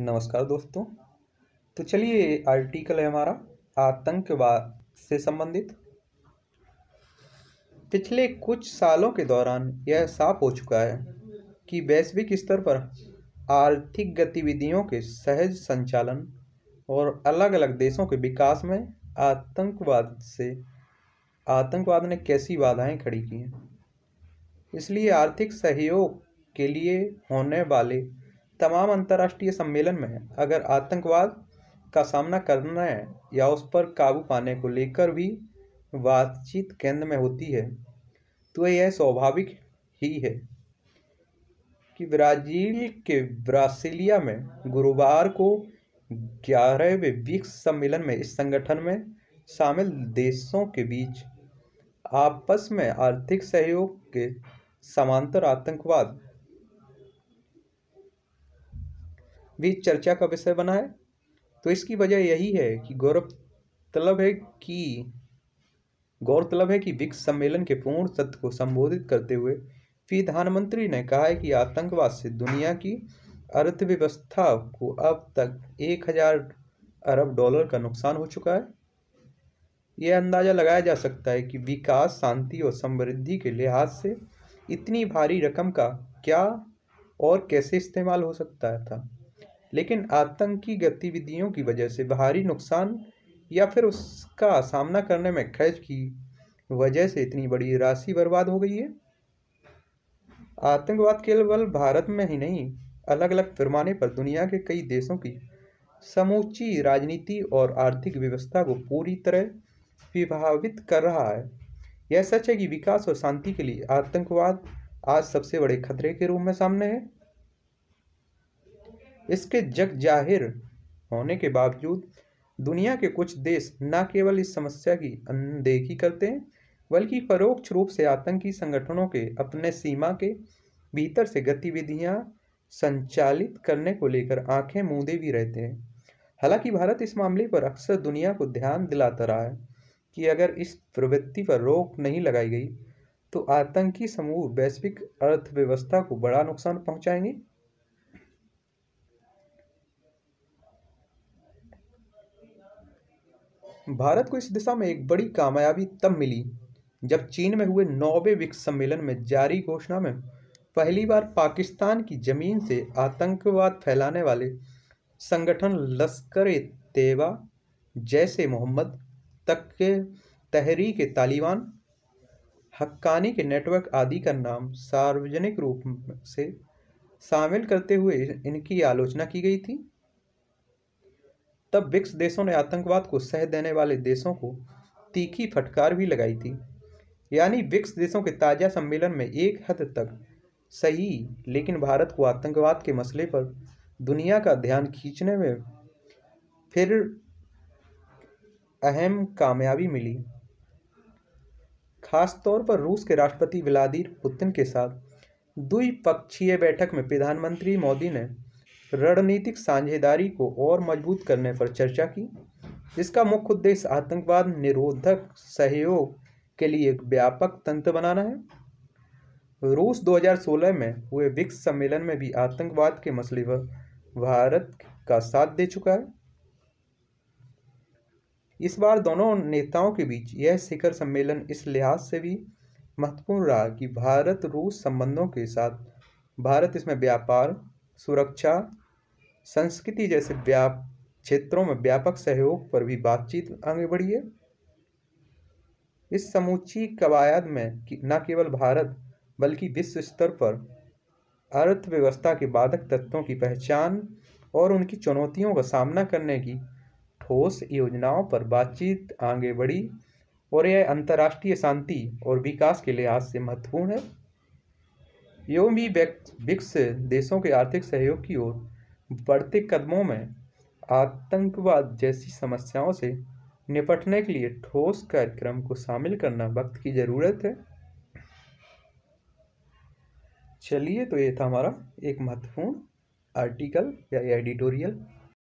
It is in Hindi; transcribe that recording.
नमस्कार दोस्तों। तो चलिए आर्टिकल है हमारा, आतंकवाद से संबंधित। पिछले कुछ सालों के दौरान यह साफ़ हो चुका है कि वैश्विक स्तर पर आर्थिक गतिविधियों के सहज संचालन और अलग अलग देशों के विकास में आतंकवाद से, आतंकवाद ने कैसी बाधाएँ खड़ी की हैं। इसलिए आर्थिक सहयोग के लिए होने वाले तमाम अंतर्राष्ट्रीय सम्मेलन में अगर आतंकवाद का सामना करना है या उस पर काबू पाने को लेकर भी बातचीत केंद्र में होती है तो यह स्वाभाविक ही है कि ब्राज़ील के ब्रासिलिया में गुरुवार को ग्यारहवें ब्रिक्स सम्मेलन में इस संगठन में शामिल देशों के बीच आपस में आर्थिक सहयोग के समांतर आतंकवाद भी चर्चा का विषय बना है। तो इसकी वजह यही है कि गौरतलब है कि गौरतलब है कि ब्रिक्स सम्मेलन के पूर्ण सत्र को संबोधित करते हुए प्रधानमंत्री ने कहा है कि आतंकवाद से दुनिया की अर्थव्यवस्था को अब तक एक हज़ार अरब डॉलर का नुकसान हो चुका है। यह अंदाज़ा लगाया जा सकता है कि विकास, शांति और समृद्धि के लिहाज से इतनी भारी रकम का क्या और कैसे इस्तेमाल हो सकता था। लेकिन आतंकी गतिविधियों की वजह से भारी नुकसान या फिर उसका सामना करने में खर्च की वजह से इतनी बड़ी राशि बर्बाद हो गई है। आतंकवाद केवल भारत में ही नहीं अलग अलग पैमाने पर दुनिया के कई देशों की समूची राजनीति और आर्थिक व्यवस्था को पूरी तरह विभावित कर रहा है। यह सच है कि विकास और शांति के लिए आतंकवाद आज सबसे बड़े खतरे के रूप में सामने है। इसके जग ज़ाहिर होने के बावजूद दुनिया के कुछ देश न केवल इस समस्या की अनदेखी करते हैं, बल्कि परोक्ष रूप से आतंकी संगठनों के अपने सीमा के भीतर से गतिविधियाँ संचालित करने को लेकर आँखें मूंदे भी रहते हैं। हालाँकि भारत इस मामले पर अक्सर दुनिया को ध्यान दिलाता रहा है कि अगर इस प्रवृत्ति पर रोक नहीं लगाई गई तो आतंकी समूह वैश्विक अर्थव्यवस्था को बड़ा नुकसान पहुंचाएँगे। भारत को इस दिशा में एक बड़ी कामयाबी तब मिली, जब चीन में हुए नौवे विक्स सम्मेलन में जारी घोषणा में पहली बार पाकिस्तान की ज़मीन से आतंकवाद फैलाने वाले संगठन लश्कर तैयबा जैसे मोहम्मद तक के तहरीक तालिबान, हक्कानी के नेटवर्क आदि का नाम सार्वजनिक रूप से शामिल करते हुए इनकी आलोचना की गई थी। तब ब्रिक्स देशों ने आतंकवाद को सह देने वाले देशों को तीखी फटकार भी लगाई थी। यानी ब्रिक्स देशों के ताज़ा सम्मेलन में एक हद तक सही, लेकिन भारत को आतंकवाद के मसले पर दुनिया का ध्यान खींचने में फिर अहम कामयाबी मिली। खासतौर पर रूस के राष्ट्रपति व्लादिमीर पुतिन के साथ द्विपक्षीय बैठक में प्रधानमंत्री मोदी ने रणनीतिक साझेदारी को और मज़बूत करने पर चर्चा की, जिसका मुख्य उद्देश्य आतंकवाद निरोधक सहयोग के लिए एक व्यापक तंत्र बनाना है। रूस 2016 में हुए ब्रिक्स सम्मेलन में भी आतंकवाद के मसले पर भारत का साथ दे चुका है। इस बार दोनों नेताओं के बीच यह शिखर सम्मेलन इस लिहाज से भी महत्वपूर्ण रहा कि भारत रूस संबंधों के साथ, भारत इसमें व्यापार, सुरक्षा संस्कृति जैसे व्याप, क्षेत्रों में व्यापक सहयोग पर भी बातचीत आगे बढ़ी है। इस समूची कवायद में न केवल भारत, बल्कि विश्व स्तर पर अर्थव्यवस्था के बाधक तत्वों की पहचान और उनकी चुनौतियों का सामना करने की ठोस योजनाओं पर बातचीत आगे बढ़ी और यह अंतर्राष्ट्रीय शांति और विकास के लिहाज से महत्वपूर्ण है। यूँ भी ब्रिक्स देशों के आर्थिक सहयोग की ओर बढ़ते कदमों में आतंकवाद जैसी समस्याओं से निपटने के लिए ठोस कार्यक्रम को शामिल करना वक्त की ज़रूरत है। चलिए तो ये था हमारा एक महत्वपूर्ण आर्टिकल या एडिटोरियल